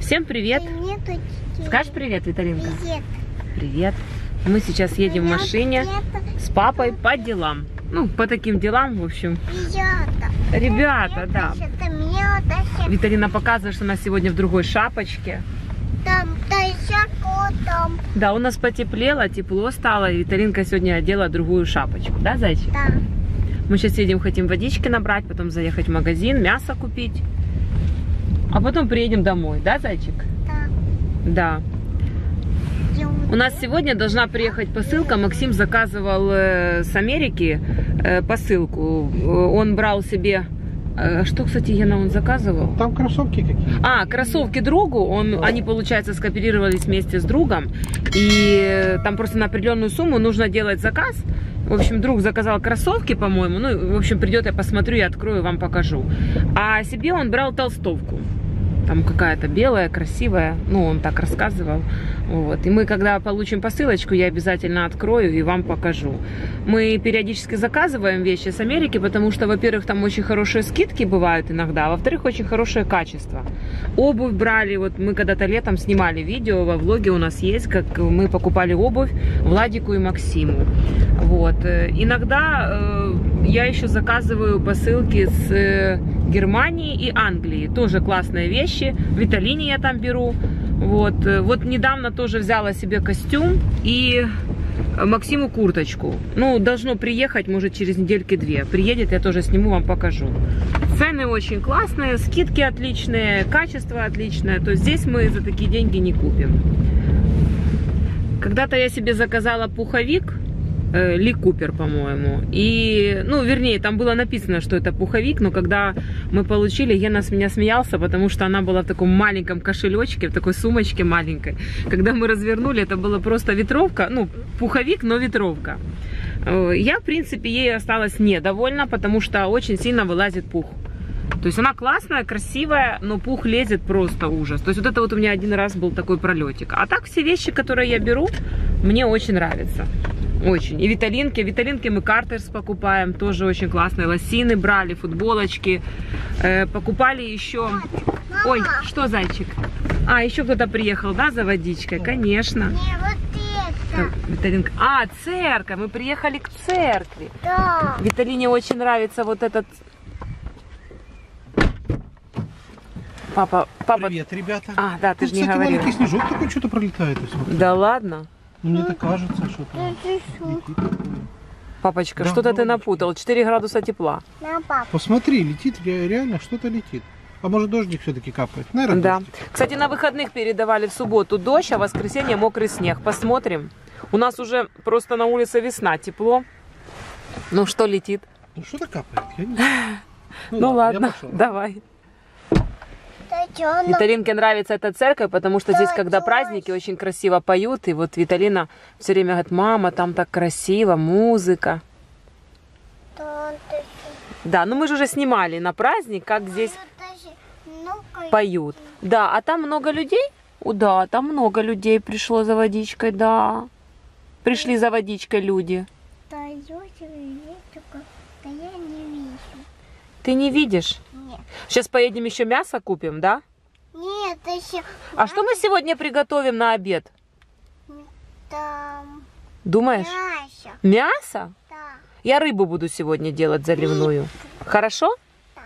Всем привет! Скажешь привет, Виталинка? Привет. Привет! Мы сейчас едем в машине с папой по делам. Ну, по таким делам, в общем. Ребята. Ребята, да. Виталина показывает, что она сегодня в другой шапочке. Там, там. Да, у нас потеплело, тепло стало, и Виталинка сегодня одела другую шапочку. Да, зайчик? Да. Мы сейчас едем, хотим водички набрать, потом заехать в магазин, мясо купить. А потом приедем домой, да, зайчик? Да. Да. У нас сегодня должна приехать посылка. Максим заказывал э, с Америки э, посылку. Э, Он брал себе... Что, кстати, Яна, он заказывал? Там кроссовки какие. А, кроссовки другу, он, они, получается, скооперировались вместе с другом, и там просто на определенную сумму нужно делать заказ. В общем, друг заказал кроссовки, по-моему, ну, в общем, придет, я посмотрю, я открою, вам покажу. А себе он брал толстовку. Там какая-то белая, красивая, ну, он так рассказывал. Вот. И мы, когда получим посылочку, я обязательно открою и вам покажу. Мы периодически заказываем вещи с Америки, потому что, во-первых, там очень хорошие скидки бывают иногда, а во-вторых, очень хорошее качество. Обувь брали, вот мы когда-то летом снимали видео, во влоге у нас есть, как мы покупали обувь Владику и Максиму. Вот. Иногда э, я еще заказываю посылки с э, Германии и Англии. Тоже классные вещи. В Италине я там беру. Вот. Э, вот недавно тоже взяла себе костюм и Максиму курточку. Ну, должно приехать, может, через недельки две. Приедет, я тоже сниму, вам покажу. Цены очень классные, скидки отличные, качество отличное. То есть здесь мы за такие деньги не купим. Когда-то я себе заказала пуховик, э, Ли Купер, по-моему. И, ну, вернее, там было написано, что это пуховик, но когда мы получили, Гена с меня смеялся, потому что она была в таком маленьком кошелечке, в такой сумочке маленькой. Когда мы развернули, это была просто ветровка, ну, пуховик, но ветровка. Э, Я, в принципе, ей осталась недовольна, потому что очень сильно вылазит пух. То есть она классная, красивая, но пух лезет просто ужас. То есть вот это вот у меня один раз был такой пролетик. А так все вещи, которые я беру, мне очень нравятся. Очень. И виталинки. Виталинки мы картерс покупаем. Тоже очень классные. Лосины брали, футболочки. Э, покупали еще... Ой, что, зайчик? А, еще кто-то приехал, да, за водичкой? Конечно. Не, вот Э, это. Виталинка. А, церковь. Мы приехали к церкви. Да. Виталине очень нравится вот этот... Папа, папа... Привет, ребята. А, да, ты же не кстати, говорил. маленький снежок такой что-то пролетает. Да ладно? Ну, мне так кажется, что там Ну, летит такое. Папочка, Да, что-то ты напутал. 4 градуса тепла. На, пап. Посмотри, летит, ре- реально что-то летит. А может дождик все-таки капает? Наверное, Да. дождик. Кстати, на выходных передавали в субботу дождь, а в воскресенье мокрый снег. Посмотрим. У нас уже просто на улице весна, тепло. Ну что летит? Ну что-то капает, я не знаю. Ну, я ладно, пошел. давай. Виталинке нравится эта церковь, потому что здесь, Да, когда праздники, очень красиво поют. И вот Виталина все время говорит, мама, там так красиво, музыка. Да, ну мы же уже снимали на праздник, как здесь даже, ну-ка, поют. Да, а там много людей? О, да, там много людей пришло за водичкой, да. Пришли за водичкой люди. Да, я не вижу. Ты не видишь? Нет. Сейчас поедем еще мясо купим, да? Нет, еще А что мы сегодня приготовим на обед? там Думаешь? Яся. Мясо? Да. Я рыбу буду сегодня делать заливную. Хорошо? Да.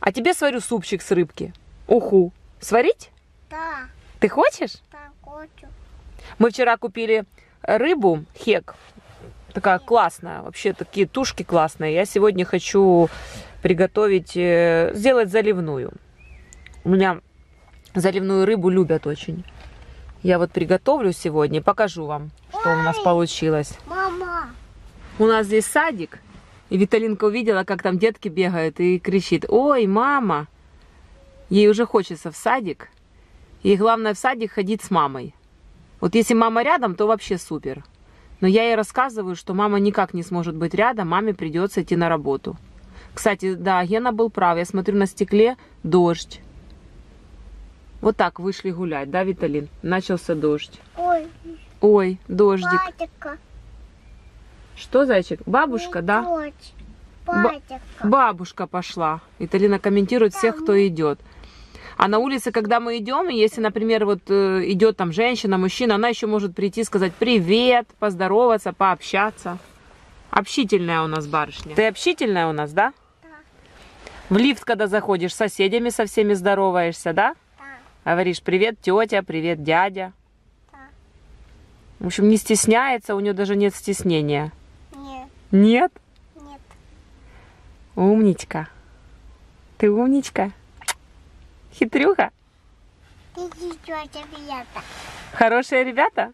А тебе сварю супчик с рыбки. Уху. Сварить? Да. Ты хочешь? Так, хочу. Мы вчера купили рыбу хек. Такая классная. Вообще такие тушки классные. Я сегодня хочу приготовить, э, сделать заливную. У меня заливную рыбу любят очень. Я вот приготовлю сегодня покажу вам, что у нас Ой. получилось. Мама. У нас здесь садик. И Виталинка увидела, как там детки бегают и кричит, ой, мама. Ей уже хочется в садик. И главное в садик ходить с мамой. Вот если мама рядом, то вообще супер. Но я ей рассказываю, что мама никак не сможет быть рядом, маме придется идти на работу. Кстати, да, Гена был прав. Я смотрю на стекле дождь. Вот так вышли гулять, да, Виталин? Начался дождь. Ой, Ой, дождик. батька. Что, зайчик? Бабушка, да? Батька. Бабушка пошла. Виталина комментирует всех, кто идет. А на улице, когда мы идем, если, например, вот э, идет там женщина, мужчина, она еще может прийти, сказать привет, поздороваться, пообщаться. Общительная у нас барышня. Ты общительная у нас, да? Да. В лифт, когда заходишь, с соседями со всеми здороваешься, да? Да. Говоришь, привет, тетя, привет, дядя. Да. В общем, не стесняется, у нее даже нет стеснения. Нет. Нет? Нет. Умничка. Ты умничка. Хитрюха. Ты тетя ребята. Хорошие ребята?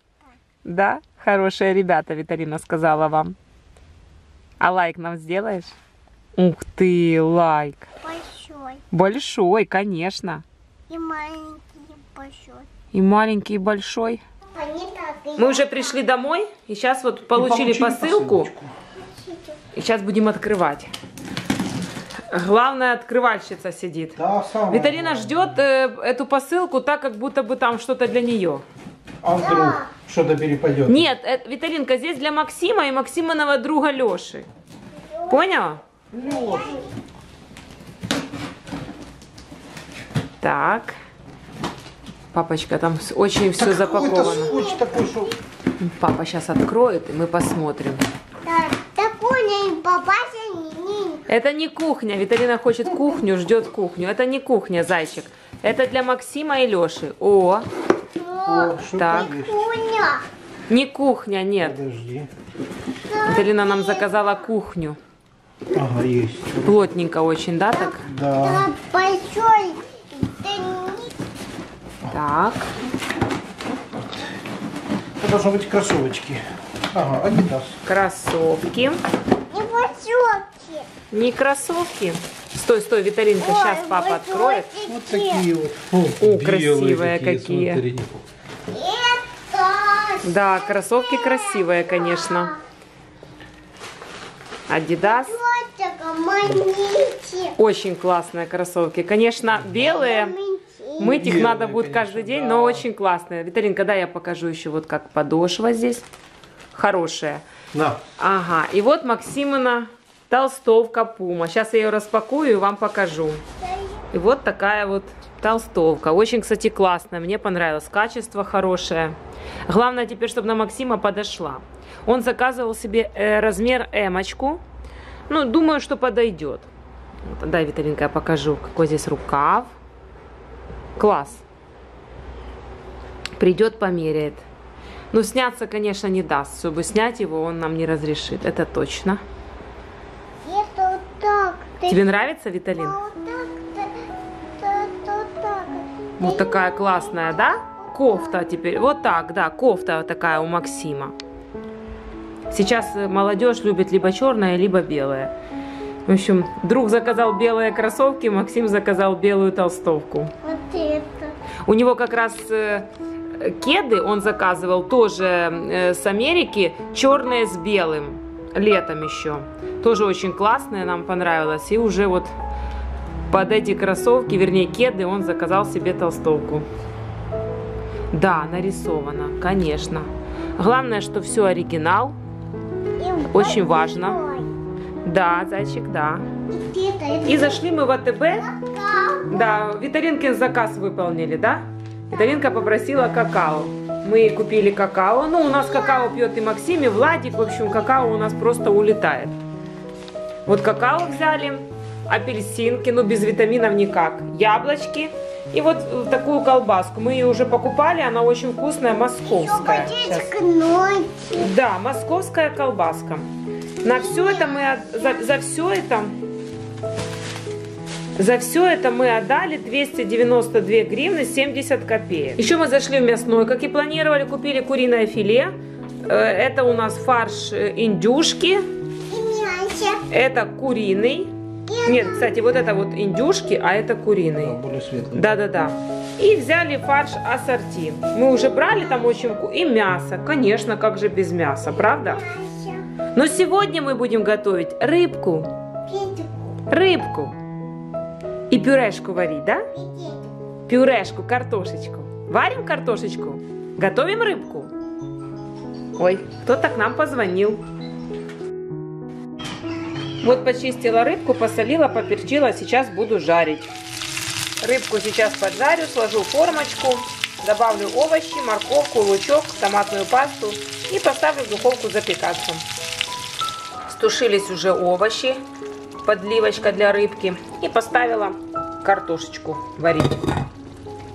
Да, хорошие ребята, Виталина сказала вам. А лайк нам сделаешь? Ух ты, лайк. Большой. Большой, конечно. И маленький, и большой. И маленький, и большой. Мы уже пришли домой, и сейчас вот получили, посылку, и сейчас будем открывать. Главная открывальщица сидит. Да, Виталина ждет э, эту посылку так, как будто бы там что-то для нее. А вдруг что-то перепадет? Нет, э, Виталинка, здесь для Максима и Максиминого друга Леши. Поняла? Так. Папочка, там очень все Это запаковано. скотч такой, что... Папа сейчас откроет, и мы посмотрим. Да, попасть, не, не. Это не кухня. Виталина хочет кухню, ждет кухню. Это не кухня, зайчик. Это для Максима и Леши. О, О, так. Куня. не кухня, нет. Подожди. Виталина нам заказала кухню. Ага, есть. Плотненько очень, да, так? Да. Большой. Так. Это должны быть кроссовочки. Ага, Адидас. Кроссовки. Не большой. Не кроссовки. Стой, стой, Виталинка, сейчас Ой, папа большой Вот откроет. такие. вот. О, О, красивые какие. смотри. Да, кроссовки красивые, конечно. Адидас. Очень классные кроссовки. Конечно, белые. Мыть их Белые, надо будет конечно, каждый день, да. но очень классные. Виталинка, да, я покажу еще вот как подошва здесь. Хорошая. На. Ага, и вот Максимина толстовка Пума. Сейчас я ее распакую и вам покажу. И вот такая вот толстовка. Очень, кстати, классная. Мне понравилось. Качество хорошее. Главное теперь, чтобы на Максима подошла. Он заказывал себе э, размер эмочку. Ну, думаю, что подойдет. Вот, дай, Виталинка, я покажу, какой здесь рукав. Класс. Придет, померяет. Но сняться, конечно, не даст. Чтобы снять его, он нам не разрешит. Это точно. Вот так. Тебе нравится, Виталин? Вот такая классная, да? Кофта теперь. Вот так, да, кофта такая у Максима. Сейчас э, молодежь любит либо черное, либо белое. В общем, друг заказал белые кроссовки, Максим заказал белую толстовку. Вот это. У него как раз э, кеды он заказывал тоже э, с Америки, черные с белым, летом еще. Тоже очень классные, нам понравилось. И уже вот под эти кроссовки, вернее кеды, он заказал себе толстовку. Да, нарисовано, конечно. Главное, что все оригинал. Очень важно. Да, зайчик, да. И зашли мы в АТБ. Да, Виталинкин заказ выполнили, да? Виталинка попросила какао. Мы купили какао. Ну, у нас какао пьет и Максим, и Владик. В общем, какао у нас просто улетает. Вот какао взяли, апельсинки, ну без витаминов никак, яблочки и вот такую колбаску. Мы ее уже покупали, она очень вкусная, московская. Да, московская колбаска. На все это мы за, за все это за все это мы отдали 292 гривны 70 копеек. Еще мы зашли в мясной, как и планировали, купили куриное филе. Э, Это у нас фарш э, индюшки, это куриный. Нет, кстати, вот это вот индюшки, а это куриный. Да, более светлый. Да-да-да. И взяли фарш ассорти. Мы уже брали там очень И мясо. Конечно, как же без мяса, правда? Но сегодня мы будем готовить рыбку. Рыбку. И пюрешку варить, да? Пюрешку, картошечку. Варим картошечку? Готовим рыбку? Ой, кто-то к нам позвонил. Вот почистила рыбку, посолила, поперчила, сейчас буду жарить. Рыбку сейчас поджарю, сложу формочку, добавлю овощи, морковку, лучок, томатную пасту и поставлю в духовку запекаться. Стушились уже овощи, подливочка для рыбки и поставила картошечку варить.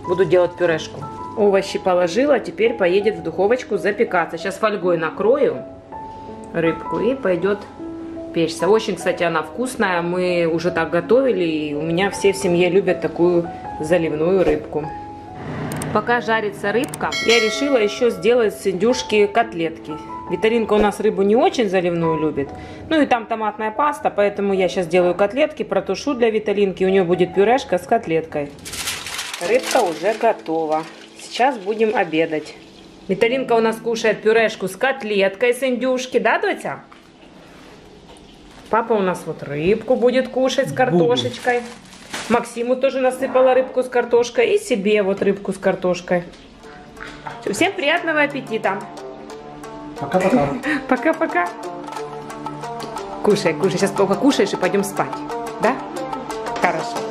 Буду делать пюрешку. Овощи положила, теперь поедет в духовочку запекаться. Сейчас фольгой накрою рыбку и пойдет печься. Очень, кстати, она вкусная. Мы уже так готовили, и у меня все в семье любят такую заливную рыбку. Пока жарится рыбка, я решила еще сделать с индюшки котлетки. Виталинка у нас рыбу не очень заливную любит. Ну и там томатная паста, поэтому я сейчас делаю котлетки, протушу для Виталинки. У нее будет пюрешка с котлеткой. Рыбка уже готова. Сейчас будем обедать. Виталинка у нас кушает пюрешку с котлеткой с индюшки, да, Дотя? Папа у нас вот рыбку будет кушать с картошечкой. Максиму тоже насыпала рыбку с картошкой. И себе вот рыбку с картошкой. Всем приятного аппетита. Пока-пока. Пока-пока. Кушай, кушай. Сейчас только кушаешь и пойдем спать. Да? Хорошо.